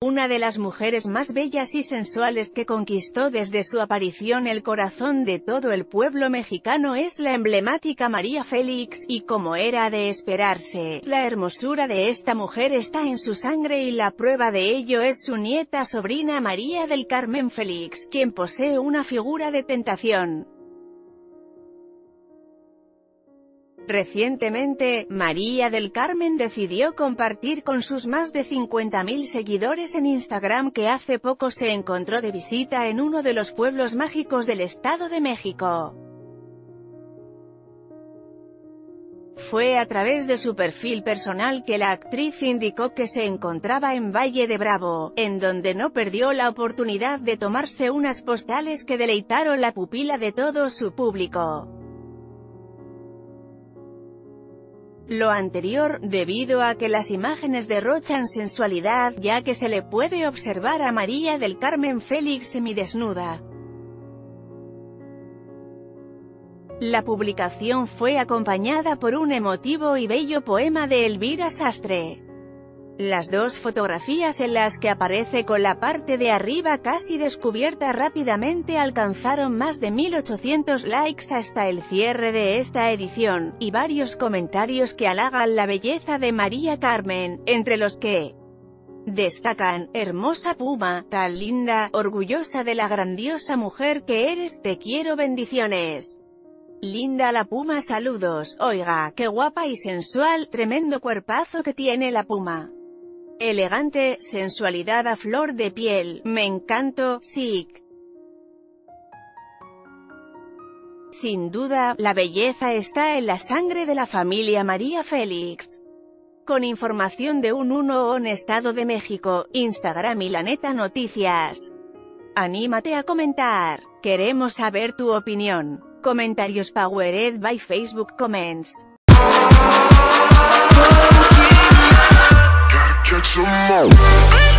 Una de las mujeres más bellas y sensuales que conquistó desde su aparición el corazón de todo el pueblo mexicano es la emblemática María Félix, y como era de esperarse, la hermosura de esta mujer está en su sangre y la prueba de ello es su nieta sobrina María del Carmen Félix, quien posee una figura de tentación. Recientemente, María del Carmen decidió compartir con sus más de 50.000 seguidores en Instagram que hace poco se encontró de visita en uno de los pueblos mágicos del Estado de México. Fue a través de su perfil personal que la actriz indicó que se encontraba en Valle de Bravo, en donde no perdió la oportunidad de tomarse unas postales que deleitaron la pupila de todo su público. Lo anterior, debido a que las imágenes derrochan sensualidad, ya que se le puede observar a María del Carmen Félix semidesnuda. La publicación fue acompañada por un emotivo y bello poema de Elvira Sastre. Las dos fotografías en las que aparece con la parte de arriba casi descubierta rápidamente alcanzaron más de 1800 likes hasta el cierre de esta edición, y varios comentarios que halagan la belleza de María Carmen, entre los que destacan, hermosa puma, tan linda, orgullosa de la grandiosa mujer que eres, te quiero bendiciones. Linda la puma saludos, oiga, qué guapa y sensual, tremendo cuerpazo que tiene la puma. Elegante, sensualidad a flor de piel, me encanto, sick. Sin duda, la belleza está en la sangre de la familia María Félix. Con información de un 1 on Estado de México, Instagram y la neta noticias. Anímate a comentar. Queremos saber tu opinión. Comentarios Powered by Facebook Comments. what you.